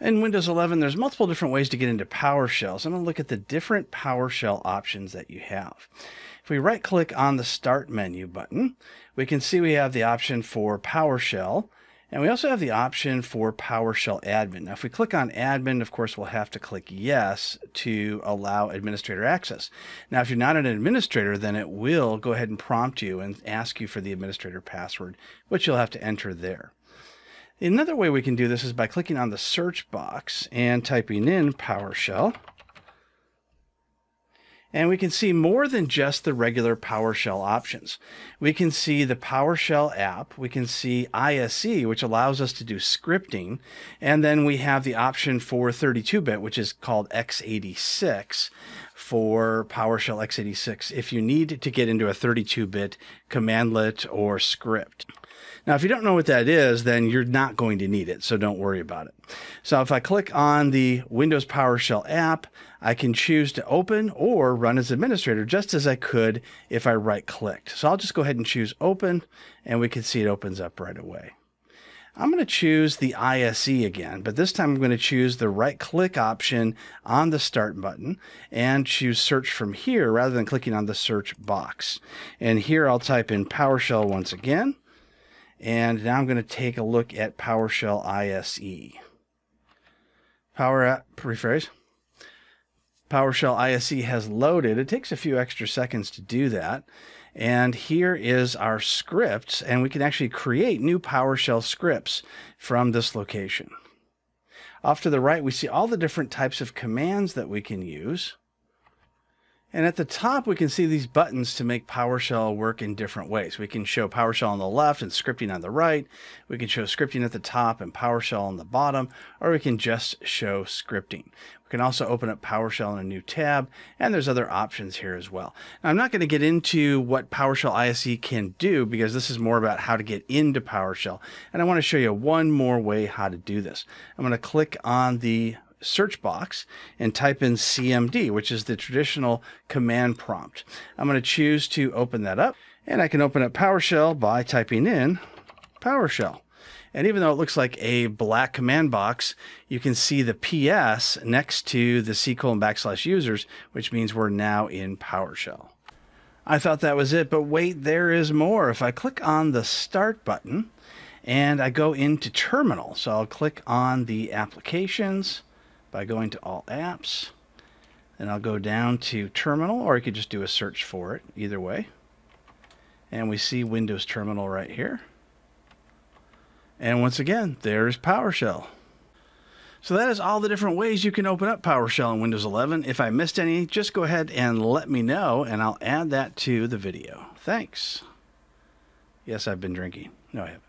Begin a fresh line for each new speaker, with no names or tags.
In Windows 11, there's multiple different ways to get into PowerShell. So I'm going to look at the different PowerShell options that you have. If we right click on the Start menu button, we can see we have the option for PowerShell, and we also have the option for PowerShell Admin. Now, if we click on Admin, of course, we'll have to click Yes to allow administrator access. Now, if you're not an administrator, then it will go ahead and prompt you and ask you for the administrator password, which you'll have to enter there. Another way we can do this is by clicking on the search box and typing in PowerShell. And we can see more than just the regular PowerShell options. We can see the PowerShell app. We can see ISE, which allows us to do scripting. And then we have the option for 32-bit, which is called x86 for PowerShell x86 if you need to get into a 32-bit commandlet or script. Now, if you don't know what that is, then you're not going to need it, so don't worry about it. So if I click on the Windows PowerShell app, I can choose to open or run as administrator just as I could if I right clicked. So I'll just go ahead and choose open and we can see it opens up right away. I'm going to choose the ISE again, but this time I'm going to choose the right click option on the start button and choose search from here rather than clicking on the search box. And here I'll type in PowerShell once again. And now I'm going to take a look at PowerShell ISE. Power rephrase. PowerShell ISE has loaded. It takes a few extra seconds to do that. And here is our scripts, and we can actually create new PowerShell scripts from this location. Off to the right, we see all the different types of commands that we can use. And at the top, we can see these buttons to make PowerShell work in different ways. We can show PowerShell on the left and scripting on the right. We can show scripting at the top and PowerShell on the bottom, or we can just show scripting. We can also open up PowerShell in a new tab, and there's other options here as well. Now, I'm not going to get into what PowerShell ISE can do because this is more about how to get into PowerShell. And I want to show you one more way how to do this. I'm going to click on the search box and type in CMD, which is the traditional command prompt. I'm going to choose to open that up and I can open up PowerShell by typing in PowerShell. And even though it looks like a black command box, you can see the PS next to the C colon backslash users, which means we're now in PowerShell. I thought that was it, but wait, there is more. If I click on the Start button and I go into Terminal, so I'll click on the Applications, by going to All Apps. and I'll go down to Terminal, or you could just do a search for it, either way. And we see Windows Terminal right here. And once again, there's PowerShell. So that is all the different ways you can open up PowerShell in Windows 11. If I missed any, just go ahead and let me know, and I'll add that to the video. Thanks. Yes, I've been drinking. No, I haven't.